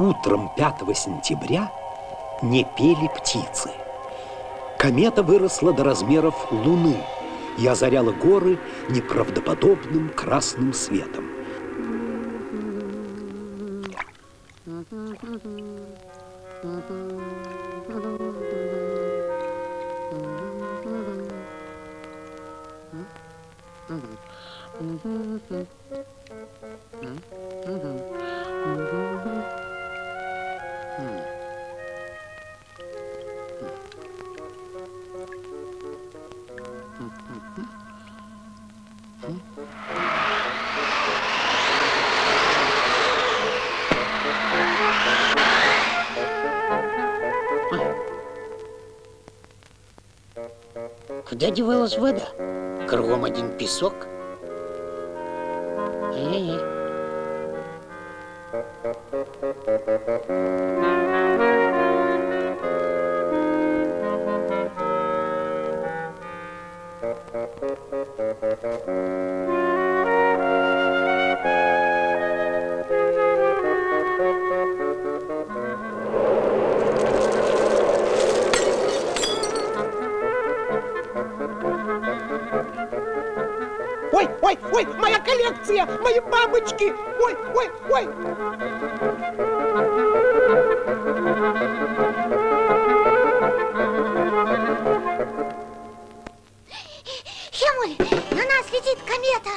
Утром 5 сентября не пели птицы. Комета выросла до размеров Луны и озаряла горы неправдоподобным красным светом. Куда девалась вода? Кругом один песок. Эй-эй-эй. Ой, ой, ой, моя коллекция, мои бабочки. Ой, ой, ой. Хемуль, на нас летит комета.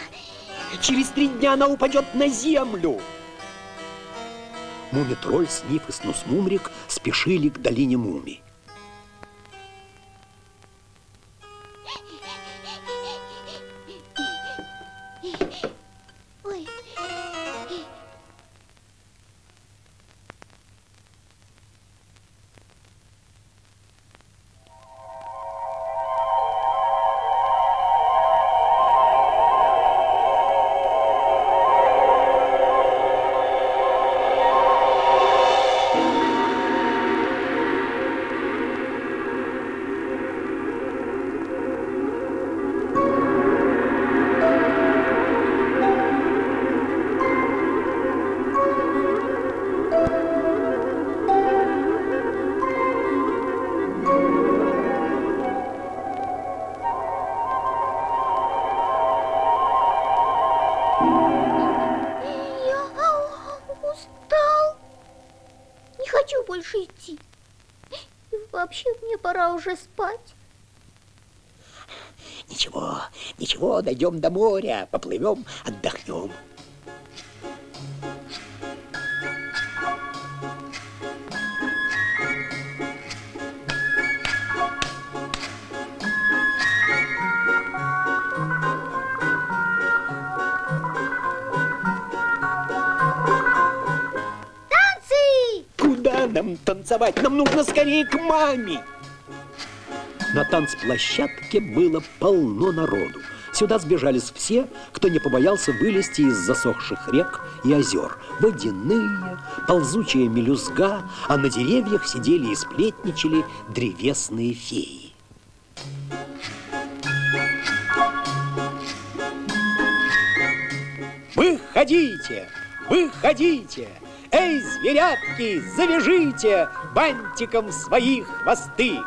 Через три дня она упадет на землю. Мумитроль, Сниф и Снусмумрик спешили к долине Муми. Хочу больше идти. И вообще мне пора уже спать. Ничего, ничего, дойдем до моря, поплывем, отдохнем. Танцевать? Нам нужно скорее к маме. На танцплощадке было полно народу. Сюда сбежались все, кто не побоялся вылезти из засохших рек и озер. Водяные, ползучая мелюзга, а на деревьях сидели и сплетничали древесные феи. Выходите, выходите! Эй, зверятки, завяжите бантиком свои хвосты!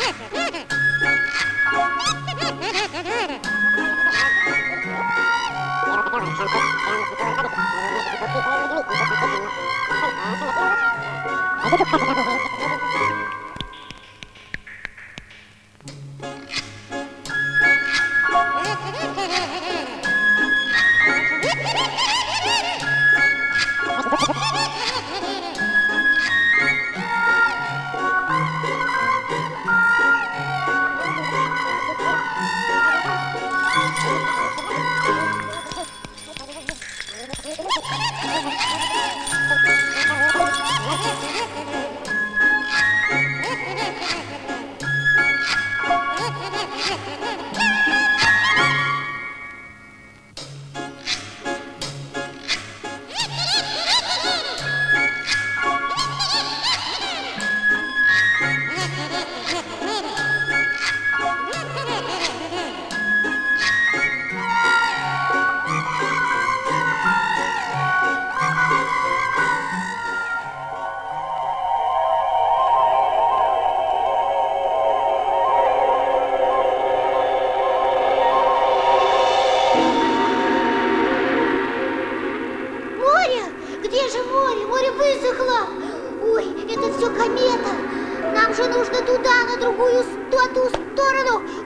Ha ha ha! 아, 네, 그래도 가져가고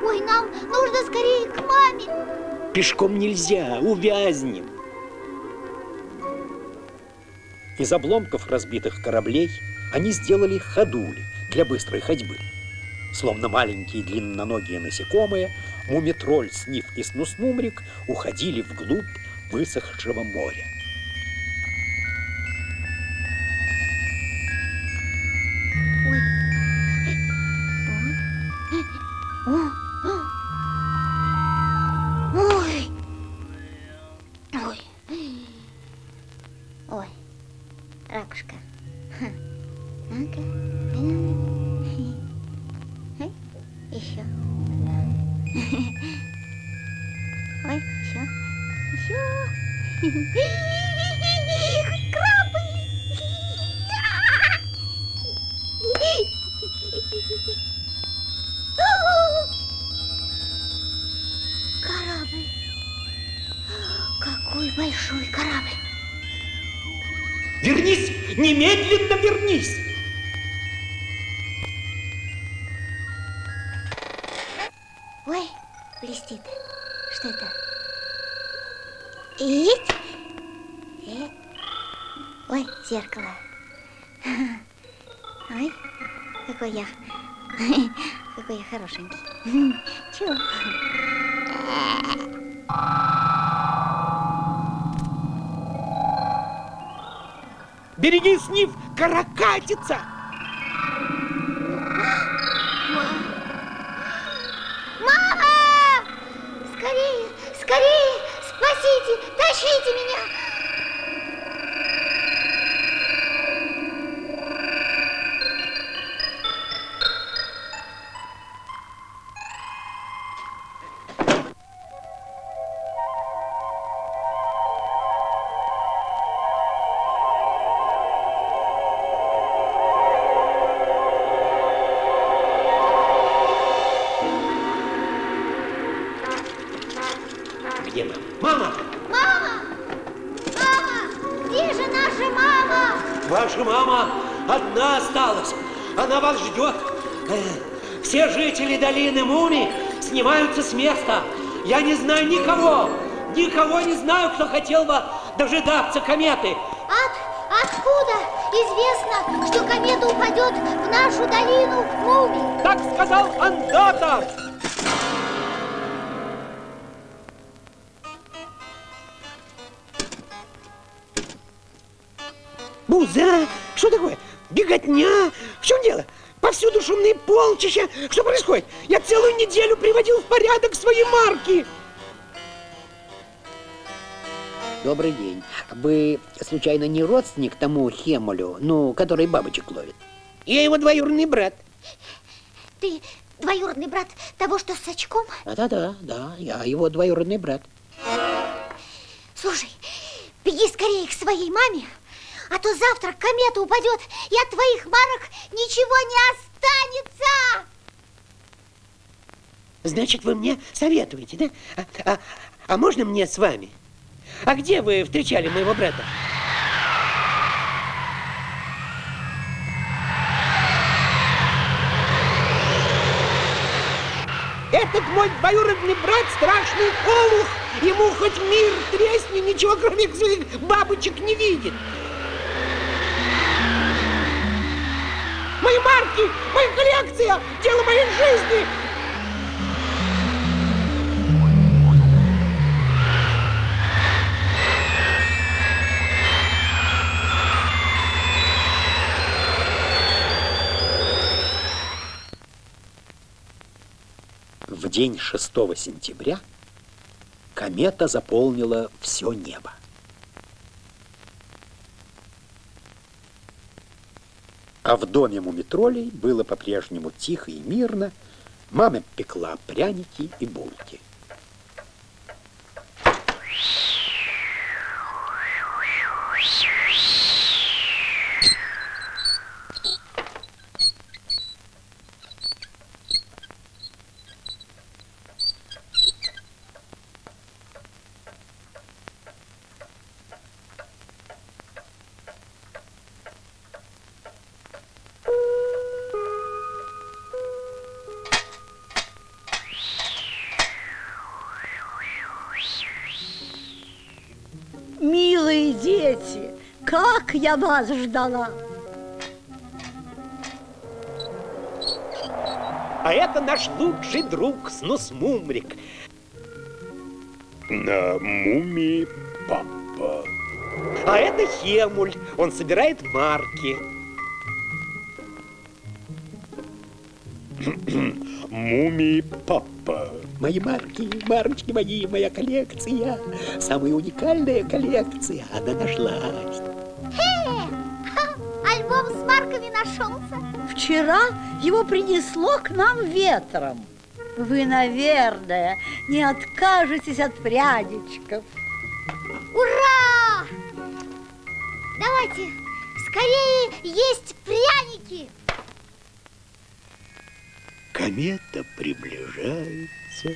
Ой, нам нужно скорее к маме. Пешком нельзя, увязнем. Из обломков разбитых кораблей они сделали ходули для быстрой ходьбы. Словно маленькие длинноногие насекомые, мумитроль, сниф и снуснумрик уходили вглубь высохшего моря. Ракушка. Хм. Ну-ка. Еще. Ой, еще. Еще. Немедленно вернись! Ой, блестит. Что это? Есть? Э? Ой, зеркало. Ой, какой я. Какой я хорошенький. каракатица! Где мы? Мама! Мама! Мама! Где же наша мама? Ваша мама одна осталась. Она вас ждет. Э, Все жители долины Муми снимаются с места. Я не знаю никого, никого не знаю, кто хотел бы дожидаться кометы. От, откуда известно, что комета упадет в нашу долину Муми? Так сказал Андата. Буза! Что такое? Беготня? В чем дело? Повсюду шумные полчища. Что происходит? Я целую неделю приводил в порядок свои марки. Добрый день. Вы, случайно, не родственник тому Хемулю, ну, который бабочек ловит? Я его двоюродный брат. Ты двоюродный брат того, что с очком? Да-да-да, да, я его двоюродный брат. Слушай, беги скорее к своей маме, а то завтра комета упадет, и от твоих марок ничего не останется. Значит, вы мне советуете, да? А, а- а можно мне с вами? А где вы встречали моего брата? Этот мой двоюродный брат страшный олух. Ему хоть мир тресни, ничего кроме своих бабочек не видит. Мои марки, моя коллекция, дело моей жизни. В день 6 сентября комета заполнила все небо. А в доме мумитролей было по-прежнему тихо и мирно. Мама пекла пряники и булки. Я вас ждала! А это наш лучший друг Снусмумрик. На мумии папа. А это Хемуль. Он собирает марки. Мумии папа. Мои марки, марочки мои, моя коллекция. Самая уникальная коллекция. Она нашлась. Нашелся. Вчера его принесло к нам ветром. Вы, наверное, не откажетесь от пряничков. Ура! Давайте скорее есть пряники. Комета приближается.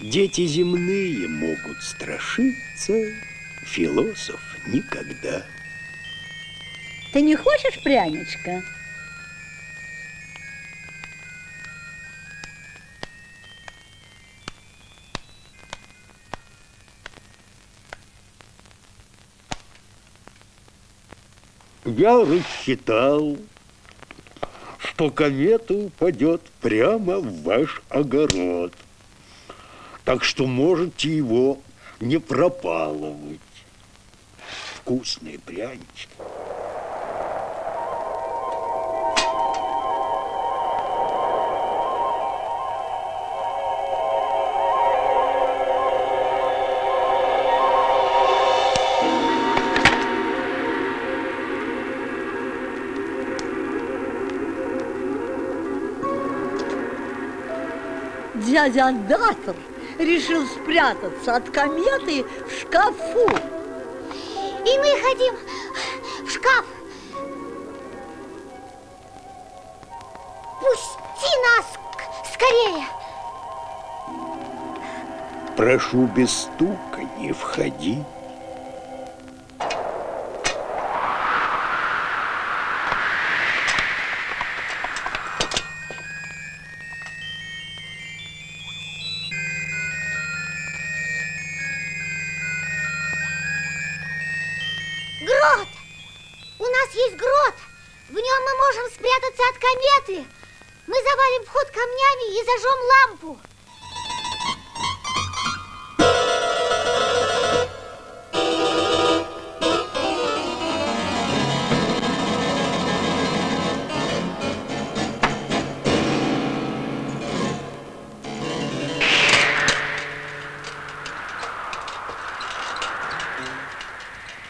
Дети земные могут страшиться, философ никогда. Ты не хочешь пряничка? Я рассчитал, что комета упадет прямо в ваш огород. Так что можете его не пропалывать. Вкусные прянички. Дядя Андатор решил спрятаться от кометы в шкафу. И мы хотим в шкаф. Пусти нас скорее. Прошу без стука не входи. Кометы. Мы завалим вход камнями и зажжем лампу.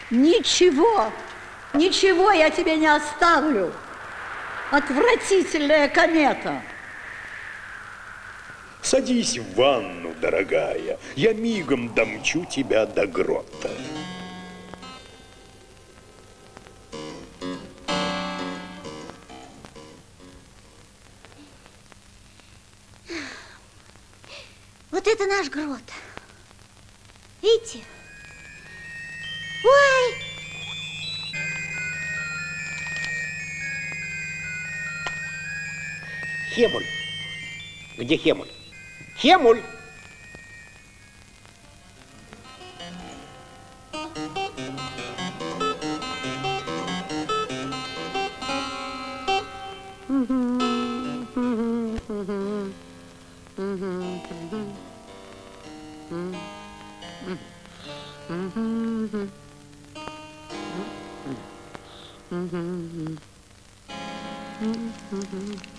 Ничего, ничего я тебе не оставлю. Отвратительная комета. Садись в ванну, дорогая. Я мигом домчу тебя до грота. Вот это наш грот. Видите? Ой! Хемуль. Где Хемуль? Хемуль! Мама!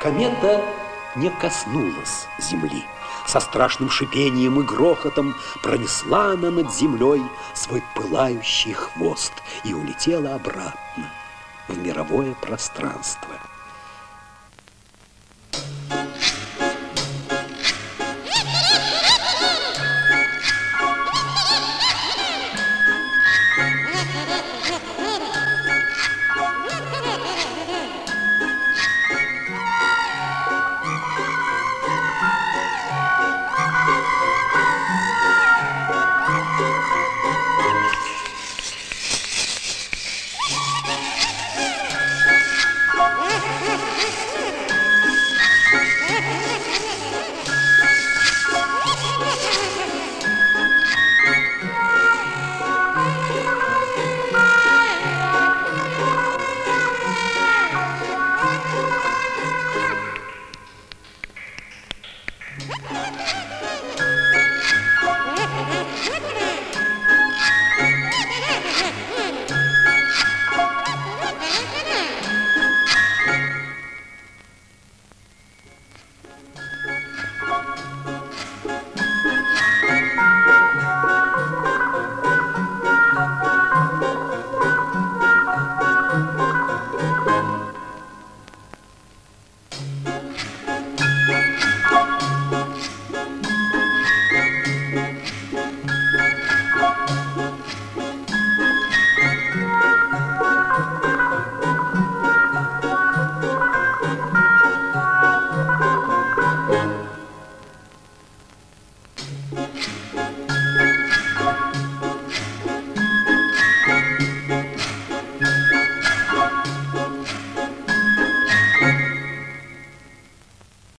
Комета не коснулась земли. Со страшным шипением и грохотом пронесла она над землей свой пылающий хвост и улетела обратно в мировое пространство.